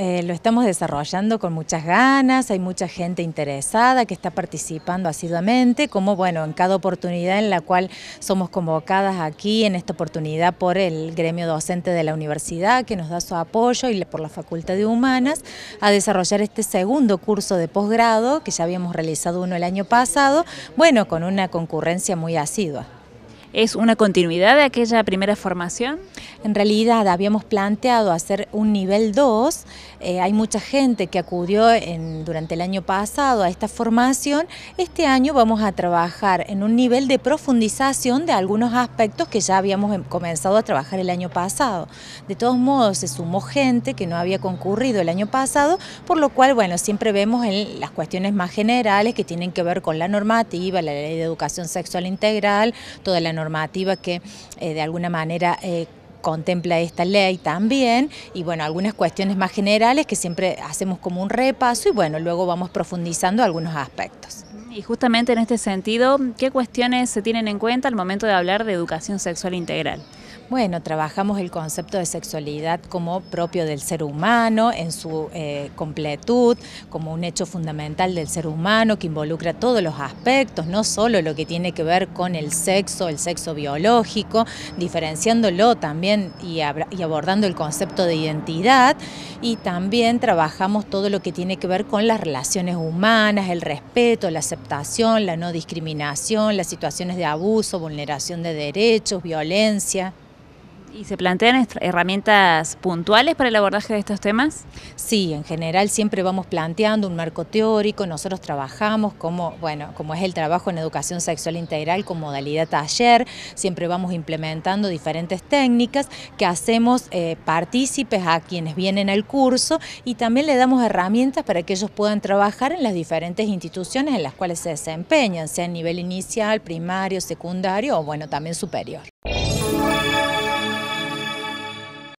eh, lo estamos desarrollando con muchas ganas, hay mucha gente interesada que está participando asiduamente, como bueno, en cada oportunidad en la cual somos convocadas aquí, en esta oportunidad por el gremio docente de la universidad que nos da su apoyo y por la Facultad de Humanas a desarrollar este segundo curso de posgrado que ya habíamos realizado uno el año pasado, bueno, con una concurrencia muy asidua. ¿Es una continuidad de aquella primera formación? En realidad habíamos planteado hacer un nivel 2, eh, hay mucha gente que acudió durante el año pasado a esta formación, este año vamos a trabajar en un nivel de profundización de algunos aspectos que ya habíamos em, comenzado a trabajar el año pasado. De todos modos se sumó gente que no había concurrido el año pasado, por lo cual bueno, siempre vemos en las cuestiones más generales que tienen que ver con la normativa, la ley de educación sexual integral, toda la normativa que eh, de alguna manera eh, contempla esta ley también y bueno, algunas cuestiones más generales que siempre hacemos como un repaso y bueno, luego vamos profundizando algunos aspectos. Y justamente en este sentido, ¿qué cuestiones se tienen en cuenta al momento de hablar de educación sexual integral? Bueno, trabajamos el concepto de sexualidad como propio del ser humano, en su eh, completud, como un hecho fundamental del ser humano que involucra todos los aspectos, no solo lo que tiene que ver con el sexo, el sexo biológico, diferenciándolo también y, y abordando el concepto de identidad y también trabajamos todo lo que tiene que ver con las relaciones humanas, el respeto, la aceptación, la no discriminación, las situaciones de abuso, vulneración de derechos, violencia. ¿Y se plantean herramientas puntuales para el abordaje de estos temas? Sí, en general siempre vamos planteando un marco teórico, nosotros trabajamos como, bueno, como es el trabajo en educación sexual integral con modalidad taller, siempre vamos implementando diferentes técnicas que hacemos eh, partícipes a quienes vienen al curso y también le damos herramientas para que ellos puedan trabajar en las diferentes instituciones en las cuales se desempeñan, sea a nivel inicial, primario, secundario o bueno, también superior.